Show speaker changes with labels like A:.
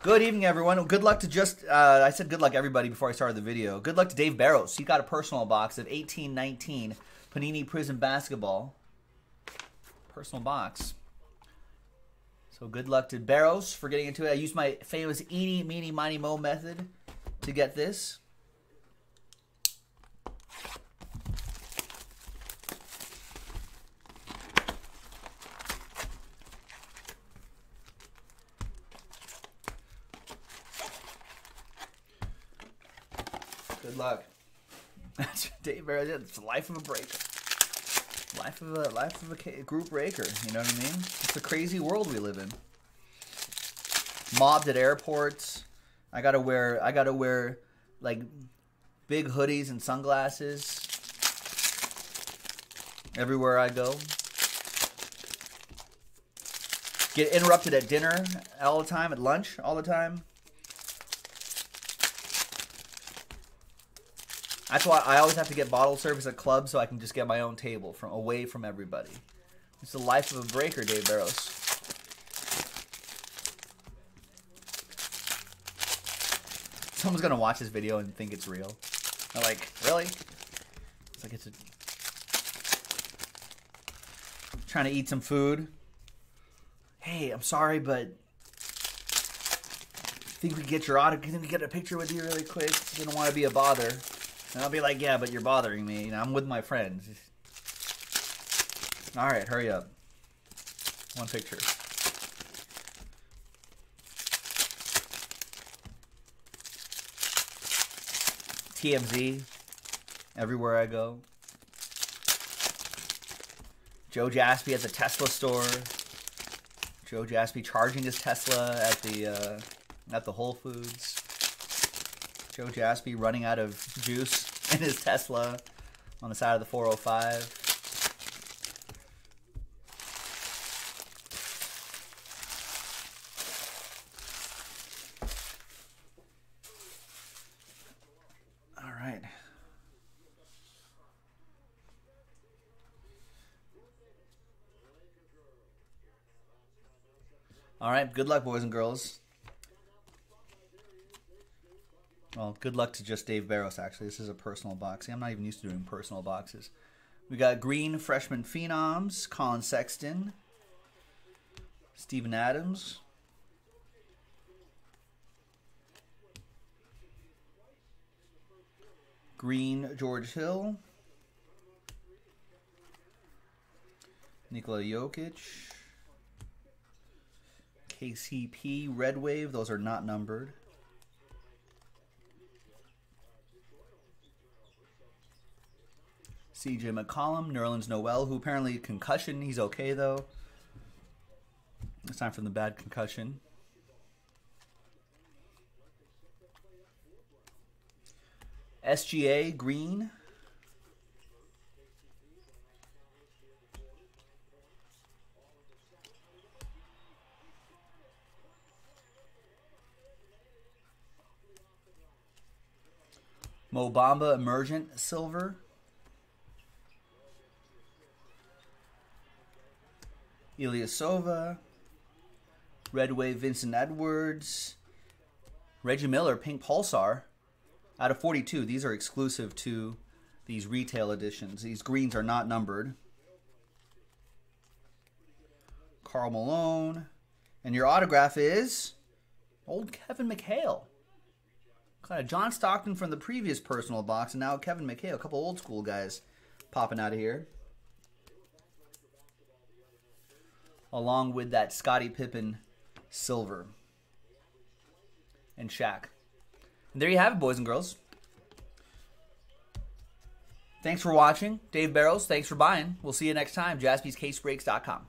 A: Good evening, everyone. Good luck to just, uh, I said good luck everybody before I started the video. Good luck to Dave Barrows. He got a personal box of 1819 Panini Prizm Basketball. Personal box. So good luck to Barrows for getting into it. I used my famous eeny, meeny, miny, mo method to get this. Good luck. That's Dave Barrows. It's the life of a breaker. Life of a life of a group breaker. You know what I mean? It's a crazy world we live in. Mobbed at airports. I gotta wear. I gotta wear like big hoodies and sunglasses everywhere I go. Get interrupted at dinner all the time, at lunch all the time. That's why I always have to get bottle service at clubs so I can just get my own table from away from everybody. It's the life of a breaker, Dave Barrows. Someone's gonna watch this video and think it's real. I'm like, really? It's like it's a... trying to eat some food. Hey, I'm sorry, but think we get your autograph? Can we get a picture with you really quick? Don't want to be a bother. And I'll be like, yeah, but you're bothering me. You know, I'm with my friends. All right, hurry up. One picture. TMZ, everywhere I go. Joe Jaspy at the Tesla store. Joe Jaspy charging his Tesla at the uh, at the Whole Foods. Joe Jaspy running out of juice in his Tesla on the side of the 405. All right. All right, good luck, boys and girls. Well, good luck to just Dave Barrows, actually. This is a personal boxing. I'm not even used to doing personal boxes. We got Green Freshman Phenoms, Collin Sexton, Steven Adams. Green George Hill. Nikola Jokic. KCP Red Wave. Those are not numbered. CJ McCollum, Nerlens Noel, who apparently concussion. He's okay though. It's time for the bad concussion. SGA Green. Mo Bamba Emergent Silver. Ilyasova, Red Wave Vincent Edwards, Reggie Miller Pink Pulsar out of 42. These are exclusive to these retail editions. These greens are not numbered. Karl Malone. And your autograph is old Kevin McHale. John Stockton from the previous personal box, and now Kevin McHale. A couple old school guys popping out of here. along with that Scottie Pippen silver and Shaq. And there you have it, boys and girls. Thanks for watching. Dave Barrows, thanks for buying. We'll see you next time. JaspysCaseBreaks.com.